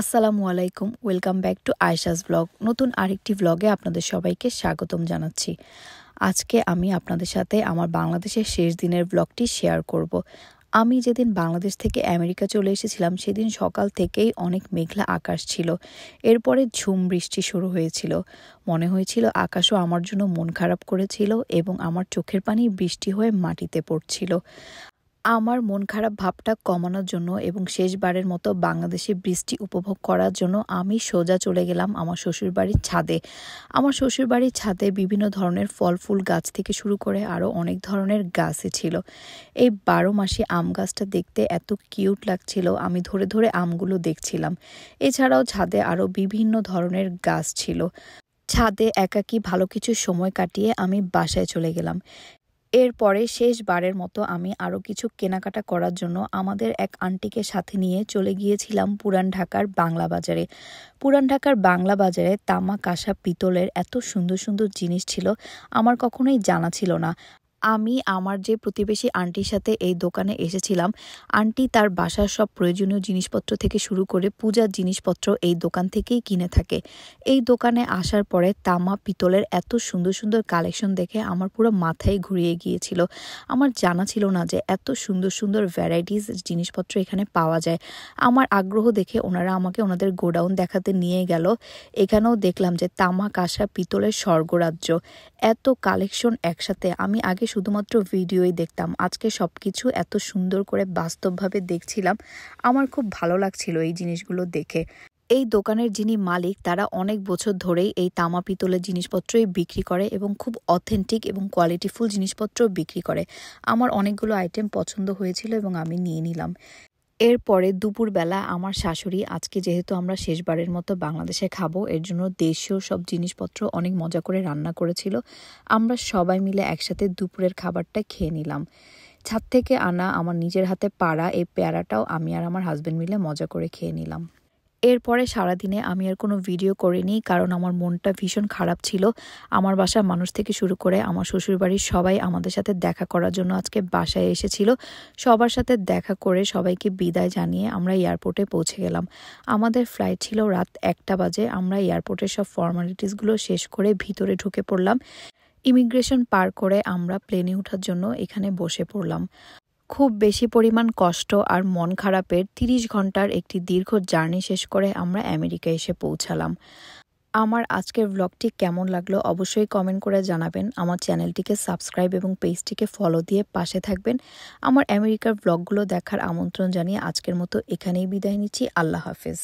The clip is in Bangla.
আসসালামু আলাইকুম, welcome back to Ayesha's blog. নতুন আরেকটি ব্লগে আপনাদের সবাইকে স্বাগতম জানাচ্ছি। আজকে আমি আপনাদের সাথে আমার বাংলাদেশের শেষ দিনের ব্লগটি শেয়ার করব। আমি যেদিন বাংলাদেশ থেকে আমেরিকা চলে এসেছিলাম, সেদিন সকাল থেকেই অনেক মেঘলা আকাশ ছিল। এরপরে ঝুম বৃষ্টি শুরু হয়েছিল। মনে হয়েছিল আকাশও আমার জন্য মন খারাপ করেছিল এবং আমার চোখের পানি বৃষ্টি হয়ে মাটিতে পড়ছিল। আমার মন খারাপ ভাবটা কমানোর জন্য এবং শেষবারের মতো বাংলাদেশে বৃষ্টি উপভোগ করার জন্য আমি সোজা চলে গেলাম আমার শ্বশুরবাড়ির ছাদে। আমার শ্বশুরবাড়ির ছাদে বিভিন্ন ধরনের ফল, ফুল গাছ থেকে শুরু করে আরও অনেক ধরনের গাছই ছিল। এই বারো মাসে আম গাছটা দেখতে এত কিউট লাগছিল, আমি ধরে ধরে আমগুলো দেখছিলাম। এছাড়াও ছাদে আরও বিভিন্ন ধরনের গাছ ছিল। ছাদে একাকি ভালো কিছু সময় কাটিয়ে আমি বাসায় চলে গেলাম। এরপরে শেষবারের মতো আমি আরও কিছু কেনাকাটা করার জন্য আমাদের এক আন্টিকে সাথে নিয়ে চলে গিয়েছিলাম পুরান ঢাকার বাংলা বাজারে। পুরান ঢাকার বাংলা বাজারে তামা কাঁসা, পিতলের এত সুন্দর সুন্দর জিনিস ছিল, আমার কখনোই জানা ছিল না। আমি আমার যে প্রতিবেশী আন্টির সাথে এই দোকানে এসেছিলাম, আন্টি তার বাসার সব প্রয়োজনীয় জিনিসপত্র থেকে শুরু করে পূজার জিনিসপত্র এই দোকান থেকেই কিনে থাকে। এই দোকানে আসার পরে তামা পিতলের এত সুন্দর সুন্দর কালেকশন দেখে আমার পুরো মাথায় ঘুরিয়ে গিয়েছিল। আমার জানা ছিল না যে এত সুন্দর সুন্দর ভ্যারাইটিস জিনিসপত্র এখানে পাওয়া যায়। আমার আগ্রহ দেখে ওনারা আমাকে ওনাদের গোডাউন দেখাতে নিয়ে গেল। এখানেও দেখলাম যে তামা কাঁসা পিতলের স্বর্গরাজ্য। এত কালেকশন একসাথে আমি আগে শুধুমাত্র ভিডিওই দেখতাম। আজকে সব কিছু এত সুন্দর করে বাস্তবভাবে দেখছিলাম, আমার খুব ভালো লাগছিল এই জিনিসগুলো দেখে। এই দোকানের যিনি মালিক, তারা অনেক বছর ধরেই এই তামা পিতলের জিনিসপত্রই বিক্রি করে এবং খুব অথেন্টিক এবং কোয়ালিটিফুল জিনিসপত্র বিক্রি করে। আমার অনেকগুলো আইটেম পছন্দ হয়েছিল এবং আমি নিয়ে নিলাম। এরপরে দুপুরবেলা আমার শাশুড়ি, আজকে যেহেতু আমরা শেষবারের মতো বাংলাদেশে খাব, এর জন্য দেশীয় সব জিনিসপত্র অনেক মজা করে রান্না করেছিল, আমরা সবাই মিলে একসাথে দুপুরের খাবারটা খেয়ে নিলাম। ছাদ থেকে আনা আমার নিজের হাতে পাড়া এই পেয়ারাটাও আমি আর আমার হাজব্যান্ড মিলে মজা করে খেয়ে নিলাম। এরপরে সারাদিনে আমি আর কোনো ভিডিও করিনি, কারণ আমার মনটা ভীষণ খারাপ ছিল। আমার বাসার মানুষ থেকে শুরু করে আমার শ্বশুরবাড়ির সবাই আমাদের সাথে দেখা করার জন্য আজকে বাসায় এসেছিল। সবার সাথে দেখা করে সবাইকে বিদায় জানিয়ে আমরা এয়ারপোর্টে পৌঁছে গেলাম। আমাদের ফ্লাইট ছিল রাত একটা বাজে, আমরা এয়ারপোর্টের সব ফর্মালিটিসগুলো শেষ করে ভিতরে ঢুকে পড়লাম। ইমিগ্রেশন পার করে আমরা প্লেনে ওঠার জন্য এখানে বসে পড়লাম। খুব বেশি পরিমাণ কষ্ট আর মন খারাপের তিরিশ ঘণ্টার একটি দীর্ঘ জার্নি শেষ করে আমরা আমেরিকা এসে পৌঁছালাম। আমার আজকের ব্লগটি কেমন লাগল অবশ্যই কমেন্ট করে জানাবেন। আমার চ্যানেলটিকে সাবস্ক্রাইব এবং পেজটিকে ফলো দিয়ে পাশে থাকবেন। আমার আমেরিকার ব্লগগুলো দেখার আমন্ত্রণ জানিয়ে আজকের মতো এখানেই বিদায় নিচ্ছি। আল্লাহ হাফেজ।